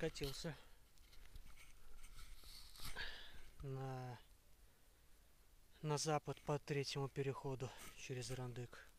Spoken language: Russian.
Скатился на, на запад по третьему переходу через Рандык.